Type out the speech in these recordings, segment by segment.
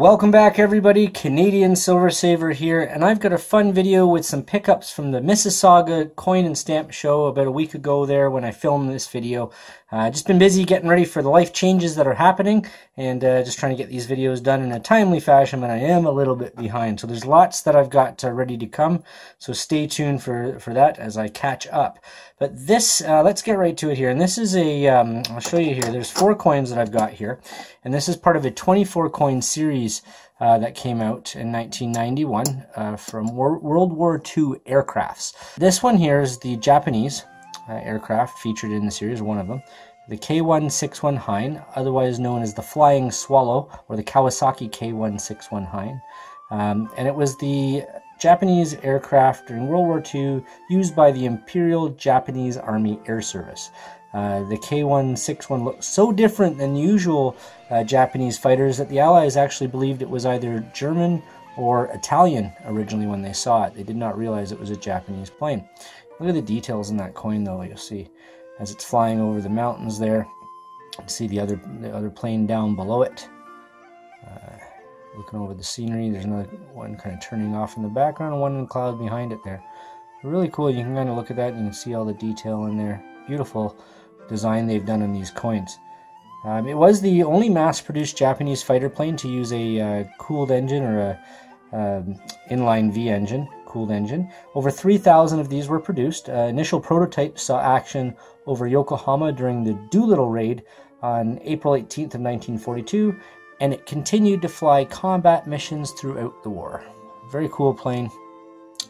Welcome back everybody, Canadian Silver Saver here, and I've got a fun video with some pickups from the Mississauga Coin and Stamp Show about a week ago there when I filmed this video. Uh, just been busy getting ready for the life changes that are happening and uh, just trying to get these videos done in a timely fashion, but I am a little bit behind. So there's lots that I've got uh, ready to come, so stay tuned for, for that as I catch up. But this, uh, let's get right to it here, and this is a, um, I'll show you here, there's four coins that I've got here, and this is part of a 24 coin series uh, that came out in 1991 uh, from World War II aircrafts. This one here is the Japanese uh, aircraft featured in the series, one of them. The Ki-61 Hein, otherwise known as the Flying Swallow or the Kawasaki Ki-61 Hein. Um, and it was the Japanese aircraft during World War II used by the Imperial Japanese Army Air Service. Uh, the Ki-61 looked so different than usual uh, Japanese fighters that the Allies actually believed it was either German or Italian originally when they saw it. They did not realize it was a Japanese plane. Look at the details in that coin though, you'll see. As it's flying over the mountains there, see the other, the other plane down below it. Uh, looking over the scenery, there's another one kind of turning off in the background, one in the cloud behind it there. Really cool, you can kind of look at that and you can see all the detail in there. Beautiful design they've done on these coins. Um, it was the only mass-produced Japanese fighter plane to use a uh, cooled engine or a um, inline V engine cooled engine. Over 3,000 of these were produced. Uh, initial prototypes saw action over Yokohama during the Doolittle raid on April 18th of 1942, and it continued to fly combat missions throughout the war. Very cool plane.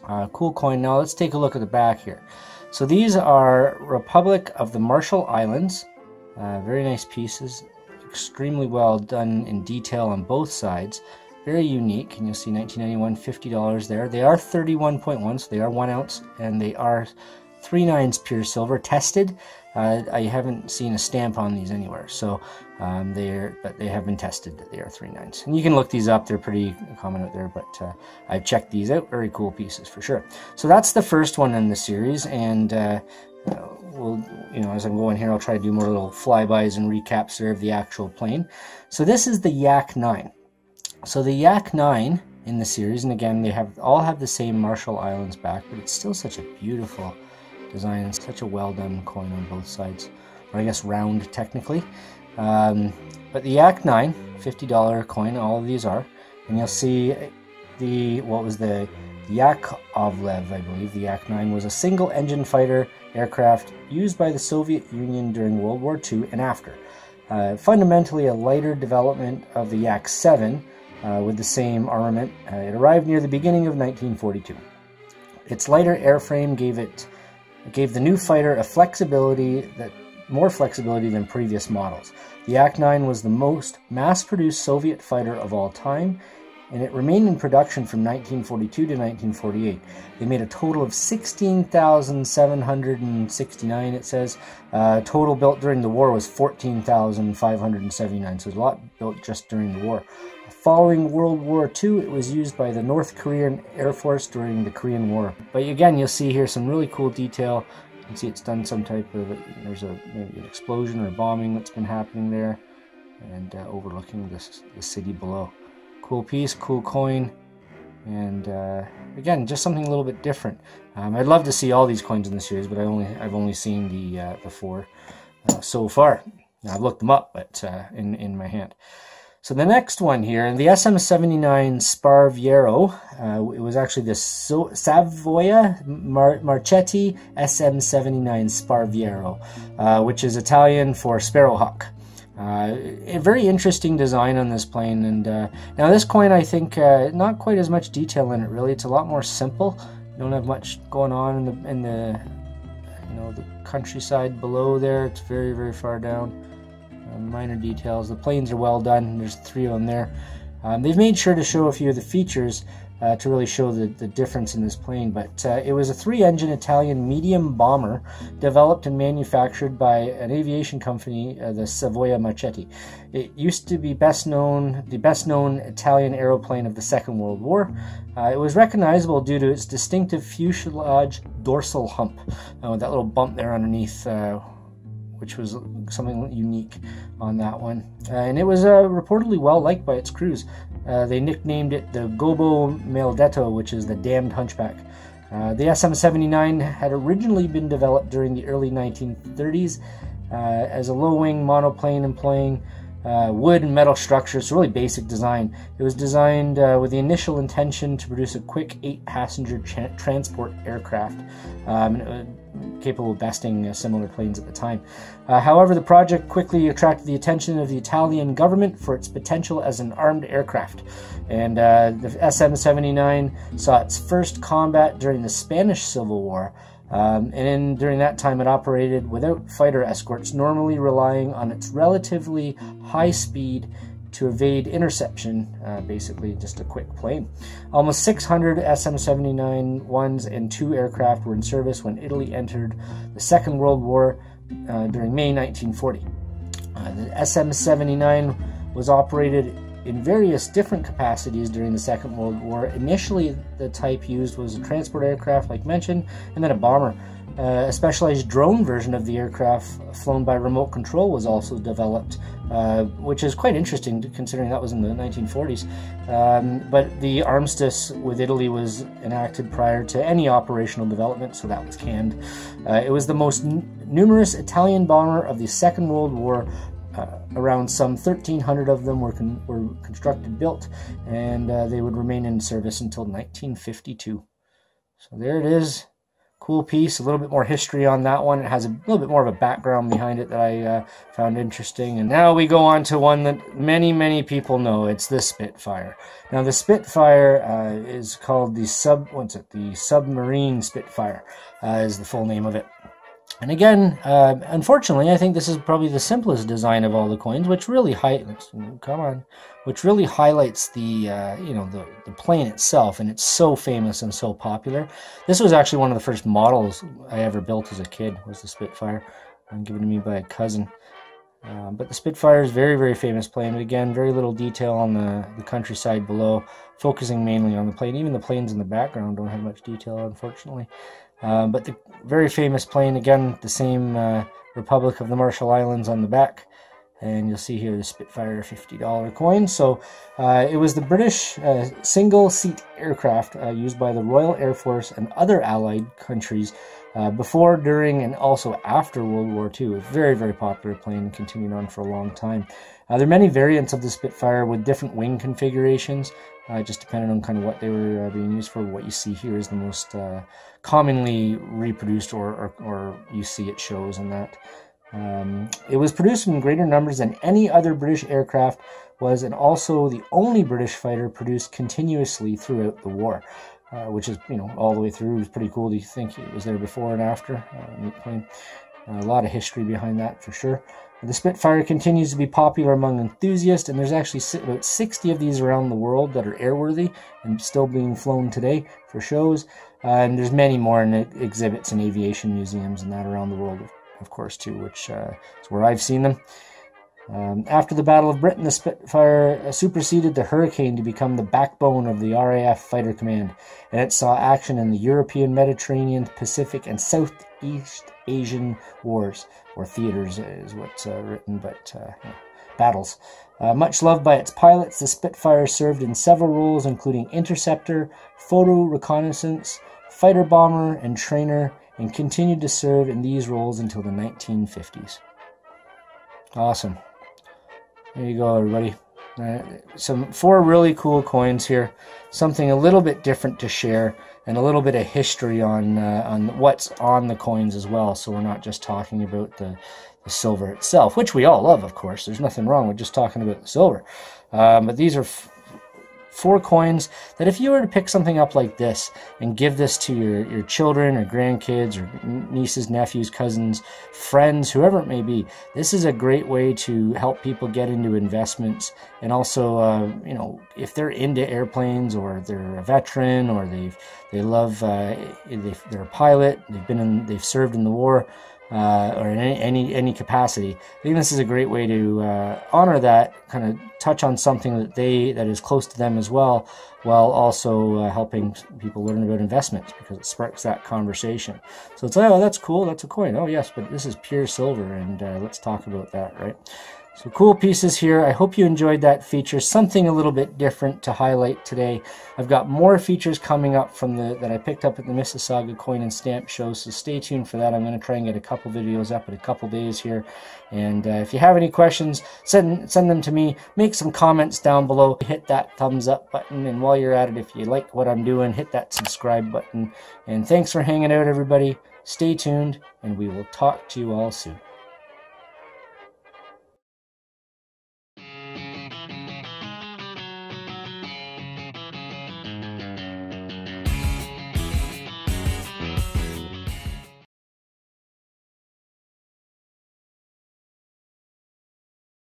Uh, cool coin. Now let's take a look at the back here. So these are Republic of the Marshall Islands. Uh, very nice pieces. Extremely well done in detail on both sides. Very unique, and you'll see 1991 $50 there. They are 31.1, so they are one ounce, and they are three nines pure silver tested. Uh, I haven't seen a stamp on these anywhere, so um, they're but they have been tested that they are three nines. And you can look these up; they're pretty common out there. But uh, I've checked these out; very cool pieces for sure. So that's the first one in the series, and uh, we'll you know as I'm going here, I'll try to do more little flybys and recaps there of the actual plane. So this is the Yak 9. So the Yak 9 in the series, and again, they have all have the same Marshall Islands back, but it's still such a beautiful design such a well done coin on both sides, or I guess round technically. Um, but the Yak 9, $50 coin, all of these are, and you'll see the, what was the Yakovlev, I believe, the Yak 9 was a single engine fighter aircraft used by the Soviet Union during World War II and after. Uh, fundamentally a lighter development of the Yak 7, uh, with the same armament. Uh, it arrived near the beginning of 1942. Its lighter airframe gave it gave the new fighter a flexibility that more flexibility than previous models. The Yak-9 was the most mass-produced Soviet fighter of all time, and it remained in production from 1942 to 1948. They made a total of 16,769, it says. Uh, total built during the war was 14,579, so a lot built just during the war. Following World War II, it was used by the North Korean Air Force during the Korean War. But again, you'll see here some really cool detail. You can see it's done some type of, there's a maybe an explosion or bombing that's been happening there and uh, overlooking this, the city below. Cool piece, cool coin, and uh, again, just something a little bit different. Um, I'd love to see all these coins in the series, but I only I've only seen the uh, the four uh, so far. I've looked them up, but uh, in in my hand. So the next one here, the SM79 Sparviero, uh, it was actually the so Savoia Mar Marchetti SM79 Sparviero, uh, which is Italian for Sparrowhawk. Uh, a very interesting design on this plane, and uh, now this coin, I think, uh, not quite as much detail in it. Really, it's a lot more simple. Don't have much going on in the in the you know the countryside below there. It's very very far down. Uh, minor details. The planes are well done. There's three of them there. Um, they've made sure to show a few of the features uh, to really show the, the difference in this plane. But uh, it was a three-engine Italian medium bomber developed and manufactured by an aviation company, uh, the Savoia Marchetti. It used to be best known, the best known Italian aeroplane of the Second World War. Uh, it was recognizable due to its distinctive fuselage dorsal hump, uh, that little bump there underneath which was something unique on that one. Uh, and it was uh, reportedly well liked by its crews. Uh, they nicknamed it the Gobbo Maledetto, which is the damned hunchback. Uh, the SM 79 had originally been developed during the early 1930s uh, as a low wing monoplane employing uh, wood and metal structure. structures, really basic design. It was designed uh, with the initial intention to produce a quick eight passenger tra- transport aircraft, um, uh, capable of besting uh, similar planes at the time. Uh, however, the project quickly attracted the attention of the Italian government for its potential as an armed aircraft. And uh, the SM 79 saw its first combat during the Spanish Civil War. Um, and in, during that time, it operated without fighter escorts, normally relying on its relatively high speed to evade interception, uh, basically just a quick plane. Almost 600 SM-79 ones and two aircraft were in service when Italy entered the Second World War uh, during May 1940. Uh, the SM-79 was operated in various different capacities during the Second World War. Initially, the type used was a transport aircraft, like mentioned, and then a bomber. Uh, a specialized drone version of the aircraft, flown by remote control, was also developed, uh, which is quite interesting considering that was in the 1940s. Um, but the armistice with Italy was enacted prior to any operational development, so that was canned. Uh, it was the most numerous Italian bomber of the Second World War, uh, around some 1,300 of them were, con- were constructed, built, and uh, they would remain in service until 1952. So there it is. Cool piece. A little bit more history on that one. It has a little bit more of a background behind it that I uh, found interesting. And now we go on to one that many, many people know. It's the Spitfire. Now the Spitfire uh, is called the sub. What's it? The submarine Spitfire uh, is the full name of it. And again, uh, unfortunately, I think this is probably the simplest design of all the coins, which really highlights. Come on, which really highlights the uh, you know the the plane itself, and it's so famous and so popular. This was actually one of the first models I ever built as a kid. Was the Spitfire, given to me by a cousin. Uh, but the Spitfire is very, very famous plane. But again, very little detail on the, the countryside below, focusing mainly on the plane. Even the planes in the background don't have much detail, unfortunately. Uh, but the very famous plane, again, the same uh, Republic of the Marshall Islands on the back. And you'll see here the Spitfire $50 coin. So uh, it was the British uh, single seat aircraft uh, used by the Royal Air Force and other allied countries uh, before, during, and also after World War II. A very, very popular plane, continued on for a long time. Uh, there are many variants of the Spitfire with different wing configurations, uh, just depending on kind of what they were uh, being used for. What you see here is the most uh, commonly reproduced or, or, or, you see it shows in that. Um, it was produced in greater numbers than any other British aircraft was, and also the only British fighter produced continuously throughout the war uh, which is you know all the way through. It was pretty cool to think it was there before and after. Uh, neat plane. Uh, a lot of history behind that for sure. The Spitfire continues to be popular among enthusiasts, and there's actually about 60 of these around the world that are airworthy and still being flown today for shows. Uh, and there's many more in exhibits and aviation museums and that around the world, of course, too, which uh, is where I've seen them. Um, after the Battle of Britain, the Spitfire superseded the Hurricane to become the backbone of the RAF Fighter Command, and it saw action in the European, Mediterranean, Pacific, and Southeast Asian wars, or theaters is what's uh, written, but uh, battles. Uh, much loved by its pilots, the Spitfire served in several roles, including interceptor, photo reconnaissance, fighter bomber, and trainer, and continued to serve in these roles until the 1950s. Awesome. There you go, everybody. Uh, some four really cool coins here. Something a little bit different to share, and a little bit of history on uh, on what's on the coins as well. So we're not just talking about the, the silver itself, which we all love, of course. There's nothing wrong with just talking about the silver. Um, but these are four coins that if you were to pick something up like this and give this to your, your children or grandkids or nieces, nephews, cousins, friends, whoever it may be, this is a great way to help people get into investments. And also, uh, you know, if they're into airplanes or they're a veteran or they've, they love, uh, they, are a pilot, they've been in, they've served in the war, uh, or in any, any, capacity. I think this is a great way to uh, honor that, kind of touch on something that they that is close to them as well, while also uh, helping people learn about investments because it sparks that conversation. So it's like, oh, that's cool, that's a coin. Oh yes, but this is pure silver, and uh, let's talk about that, right? So cool pieces here. I hope you enjoyed that feature. Something a little bit different to highlight today. I've got more features coming up from the that I picked up at the Mississauga Coin and Stamp Show, so stay tuned for that. I'm going to try and get a couple videos up in a couple days here. And uh, if you have any questions, send, send them to me. Make some comments down below. Hit that thumbs up button. And while you're at it, if you like what I'm doing, hit that subscribe button. And thanks for hanging out, everybody. Stay tuned, and we will talk to you all soon.